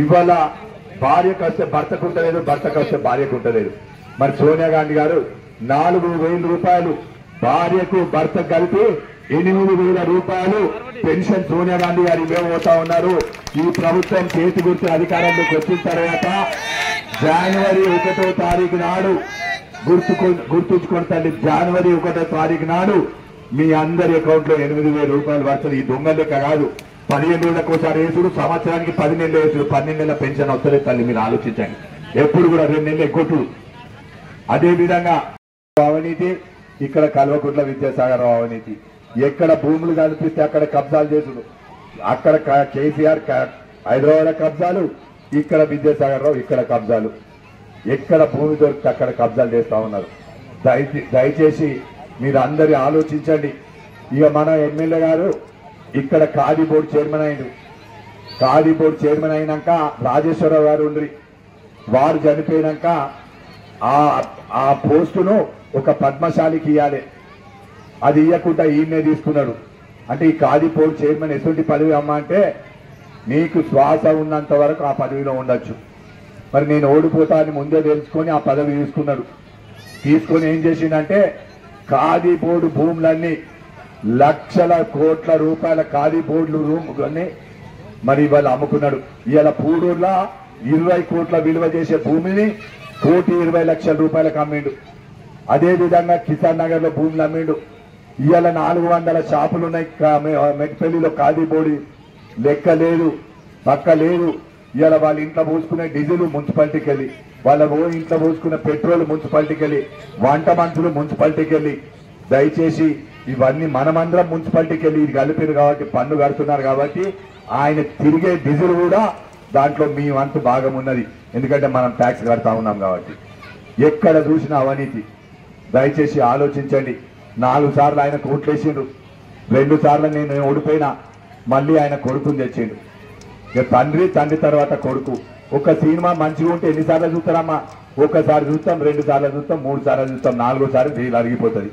ఇవాళ భార్యకు వస్తే భర్తకు ఉంటలేదు భర్తకు వస్తే భార్యకు ఉంటలేదు మరి సోనియా గాంధీ గారు నాలుగు వేల రూపాయలు భార్యకు భర్తకు కలిపి ఎనిమిది వేల రూపాయలు పెన్షన్ సోనియా గాంధీ గారు ఇవ్వబోతా ఉన్నారు. ఈ ప్రభుత్వం చేతి గుర్తు అధికారంలోకి వచ్చిన తర్వాత జనవరి ఒకటో తారీఖు నాడు గుర్తుకు గుర్తుంచుకోండి తల్లి జనవరి ఒకటో తారీఖు నాడు మీ అందరి అకౌంట్లో ఎనిమిది వేల రూపాయలు వస్తుంది ఈ దొంగ లెక్క కాదు. పదిహేను రోజులకు ఒకసారి వేసుడు సంవత్సరానికి పది నెలలు వేసుడు పన్నెండు నెలల పెన్షన్ వస్తలేదు తల్లి మీరు ఆలోచించండి. ఎప్పుడు కూడా రెండు నెలలు ఎగ్గొట్టుడు అదేవిధంగా అవినీతి ఇక్కడ కల్వకుంట్ల విద్యాసాగర్ రావు అవినీతి. ఎక్కడ భూములు కల్పిస్తే అక్కడ కబ్జాలు చేసుడు. అక్కడ కేసీఆర్ హైదరాబాద్ కబ్జాలు ఇక్కడ విద్యాసాగర్ రావు ఇక్కడ కబ్జాలు. ఎక్కడ భూమి దొరికితే అక్కడ కబ్జాలు చేస్తా ఉన్నారు. దయచేసి మీరు అందరి ఆలోచించండి. ఇక మన ఎమ్మెల్యే గారు ఇక్కడ ఖాదీ బోర్డు చైర్మన్ అయ్యాడు ఖాదీ బోర్డు చైర్మన్ అయినాక రాజేశ్వరరావు గారు ఉండ్రి. వారు చనిపోయినాక ఆ ఆ పోస్టును ఒక పద్మశాలికి ఇవ్వాలి అది ఇవ్వకుండా ఈయనే తీసుకున్నాడు. అంటే ఈ ఖాదీ బోర్డు చైర్మన్ ఎటువంటి పదవి అమ్మా అంటే నీకు శ్వాస ఉన్నంత వరకు ఆ పదవిలో ఉండొచ్చు. మరి నేను ఓడిపోతా అని ముందే తెలుసుకొని ఆ పదవి తీసుకున్నాడు. తీసుకొని ఏం చేసిందంటే ఖాదీ బోర్డు భూములన్నీ లక్షల కోట్ల రూపాయల ఖాళీ బోర్డులు రూమ్ మరి ఇవాళ అమ్ముకున్నాడు. ఇవాళ పూడూరులో ఇరవై కోట్ల విలువ చేసే భూమిని కోటి ఇరవై లక్షల రూపాయలకు అమ్మిండు. అదేవిధంగా కిసాన్ నగర్లో భూములు అమ్మిండు. ఇవాళ నాలుగు వందల షాపులు ఉన్నాయి. మెట్పల్లిలో ఖాళీ బోర్డు లెక్క లేదు పక్క లేదు. ఇవాళ వాళ్ళ ఇంట్లో పోసుకునే డీజిల్ మున్సిపాలిటీకి వెళ్ళి వాళ్ళ ఓ ఇంట్లో పోసుకునే పెట్రోల్ మున్సిపాలిటీకి వెళ్ళి వంట మనుషులు మున్సిపాలిటీకి వెళ్ళి దయచేసి ఇవన్నీ మనమందరం మున్సిపాలిటీకి వెళ్ళి ఇది కలిపారు కాబట్టి పన్ను కడుతున్నారు కాబట్టి ఆయన తిరిగే డీజిల్ కూడా దాంట్లో మీ వంతు భాగం ఉన్నది. ఎందుకంటే మనం ట్యాక్స్ కడతా ఉన్నాం కాబట్టి. ఎక్కడ చూసినా అవినీతి. దయచేసి ఆలోచించండి. నాలుగు సార్లు ఆయన కోట్లేసిండు రెండు సార్లు నేను ఓడిపోయినా మళ్ళీ ఆయన కొడుకుని తెచ్చిండు. ఇక తండ్రి తండ్రి తర్వాత కొడుకు. ఒక సినిమా మంచిగా ఉంటే ఎన్నిసార్లు చూస్తారమ్మా? ఒక్కసారి చూస్తాం రెండు సార్లు చూస్తాం మూడు సార్లు చూస్తాం నాలుగోసారి వీలు అరిగిపోతుంది.